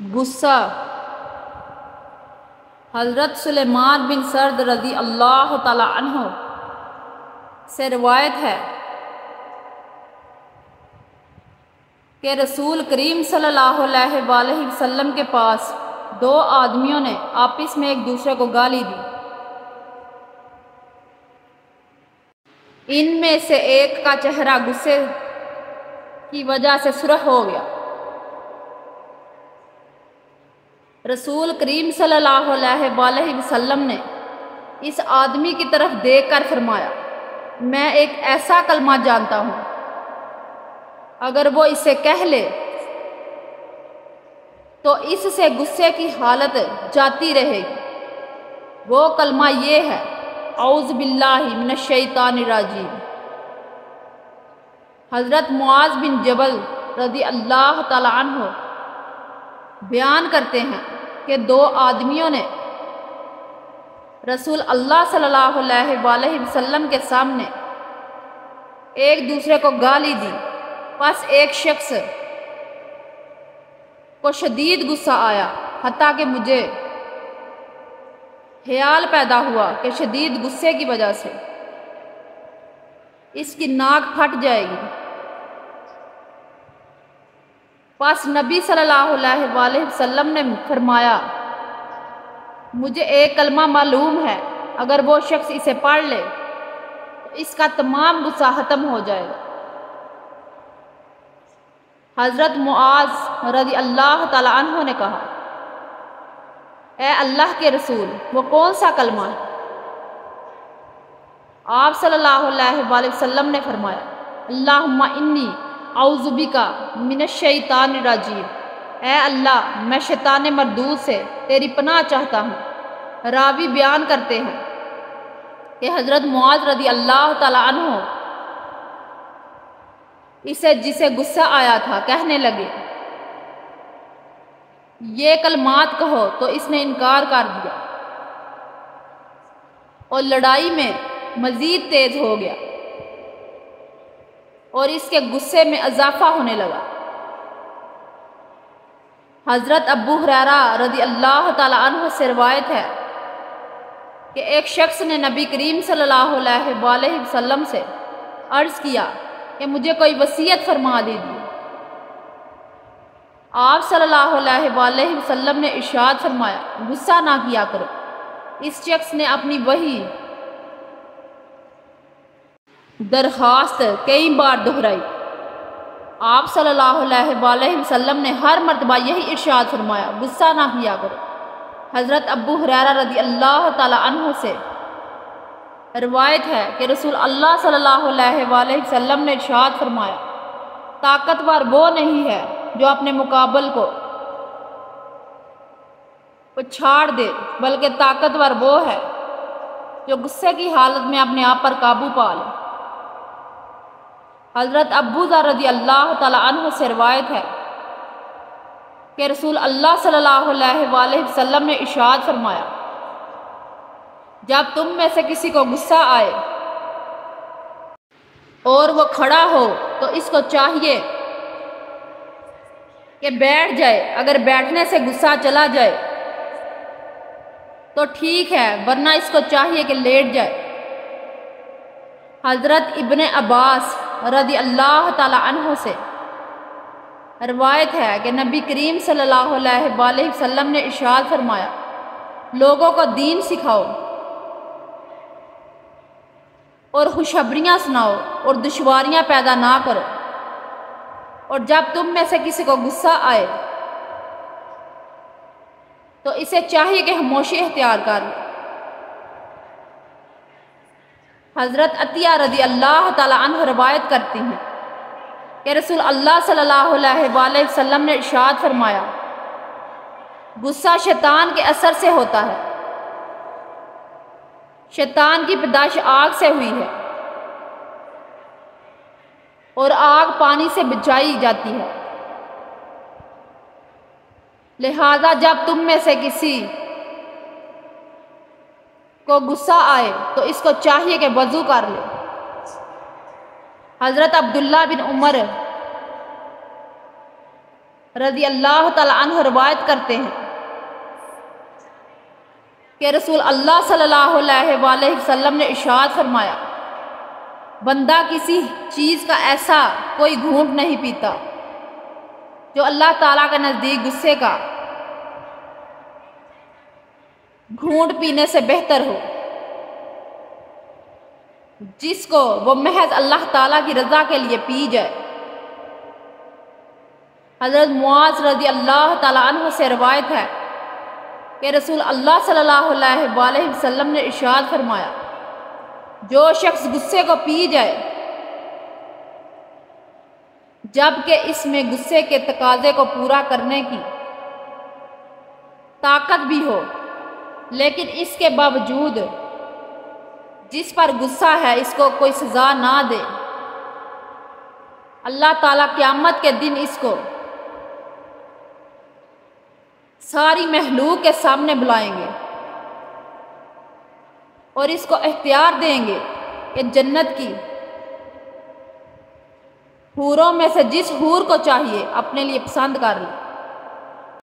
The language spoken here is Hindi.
गुस्सा। हज़रत सुलेमान बिन सर्द रज़ी अल्लाह तहो से रवायत है कि रसूल करीम सल्लल्लाहु अलैहि वसल्लम के पास दो आदमियों ने आपस में एक दूसरे को गाली दी। इनमें से एक का चेहरा गुस्से की वजह से सुरख हो गया। रसूल करीम सल्लल्लाहु वसल्लम ने इस आदमी की तरफ़ देखकर फरमाया, मैं एक ऐसा कलमा जानता हूँ, अगर वो इसे कह ले तो इससे गुस्से की हालत जाती रहेगी। वो कलमा ये है, औज़ बिल्लाहि मिनश्शैतानिर्रजीम हज़रत मुआज बिन जबल रदी अल्लाह तआला बयान करते हैं कि दो आदमियों ने रसूल अल्लाह सल्लल्लाहु अलैहि वसल्लम के सामने एक दूसरे को गाली दी। बस एक शख्स को शदीद गुस्सा आया, हती कि मुझे ख्याल पैदा हुआ कि शदीद गुस्से की वजह से इसकी नाक फट जाएगी। पास नबी सल्लल्लाहु अलैहि वसल्लम ने फरमाया, मुझे एक कलमा मालूम है, अगर वो शख्स इसे पढ़ ले तो इसका तमाम गुस्सा ख़त्म हो जाएगा। हज़रत मुआज रदी अल्लाह तु ने कहा, ए अल्लाह के रसूल, वो कौन सा कलमा है? आप सल्लल्लाहु अलैहि वसल्लम ने फरमाया, अल्लाहुम्मा इन्नी आउजुबी का मिनशैतान राजीव ए अल्लाह, मैं शैतान मरदूद से तेरी पनाह चाहता हूँ। रावी बयान करते हैं। कि हज़रत मुआज रदी अल्लाह तु इसे, जिसे गुस्सा आया था, कहने लगे, ये कलमात कहो तो इसने इनकार कर दिया। और लड़ाई में मज़ीद तेज हो गया। और इसके गुस्से में इजाफा होने लगा। हज़रत अबू हरारा रदी अल्लाह तु से रवायत है कि एक शख्स ने नबी करीम सल्लल्लाहु से अर्ज़ किया कि मुझे कोई वसीयत फरमा दीजिए आप अलैहि वसल्लम ने इशाद फरमाया, गुस्सा ना किया करो। इस शख्स ने अपनी वही दरख्वास्त कई बार दोहराई। आप सल्लल्लाहु ने हर मरतबा यही इरशाद फरमाया, गुस्सा ना किया करो। हज़रत अबू हुरैरा रदी अल्लाह तु से रवायत है कि रसूल अल्लाह सल्लल्लाहु ने इरशाद फरमाया, ताकतवर वो नहीं है जो अपने मुकाबल को छाड़ दे, बल्कि ताकतवर वो है जो गुस्से की हालत में अपने आप पर काबू पा ले। हज़रत अबू रदी अल्लाह तु से रवायत है कि रसूल अल्लाह सल्लल्लाहु अलैहि वसल्लम ने इशाद फरमाया, जब तुम में से किसी को गुस्सा आए और वो खड़ा हो तो इसको चाहिए कि बैठ जाए। अगर बैठने से गुस्सा चला जाए तो ठीक है, वरना इसको चाहिए कि लेट जाए। हज़रत इबन अब्बास रदी अल्लाह तहों से। रवायत है कि नबी करीम वसल्लम ने इशाद फरमाया, लोगों को दीन सिखाओ और खुशबरियाँ सुनाओ और दुशवारियाँ पैदा ना करो। और जब तुम में से किसी को गुस्सा आए तो इसे चाहिए कि खामोशी अख्तियार कर ले हज़रत अतिया रदी अल्लाह तु रवायत करती हैं कि रसूल अल्लाह सल्लल्लाहु ने इशाद फरमाया, गुस्सा शैतान के असर से होता है। शैतान की पैदाश आग से हुई है और आग पानी से बिछाई जाती है। लिहाजा जब तुम में से किसी को गुस्सा आए तो इसको चाहिए कि वज़ू कर ले। हज़रत अब्दुल्ला बिन उमर रज़ी अल्लाह तह रवायत करते हैं कि रसूल अल्लाह सल्लल्लाहु ने इशाद फरमाया, बंदा किसी चीज़ का ऐसा कोई घूंट नहीं पीता, जो अल्लाह ताला के नज़दीक गुस्से का घूंट पीने से बेहतर हो। जिसको वो महज अल्लाह ताला की रज़ा के लिए पी जाए। हज़रत मुआज रज़ी अल्लाह तु से रवायत है कि रसूल अल्लाह सल्लल्लाहु अलैहि वसल्लम ने इशाद फरमाया, जो शख्स गुस्से को पी जाए, जबकि इसमें गुस्से के तकाजे को पूरा करने की ताकत भी हो लेकिन इसके बावजूद, जिस पर गुस्सा है, इसको कोई सज़ा ना दे। अल्लाह ताला क़यामत के दिन इसको सारी महलूक के सामने बुलाएँगे और इसको एख्तियार देंगे कि जन्नत की हूरों में से जिस हूर को चाहिए, अपने लिए पसंद कर ले।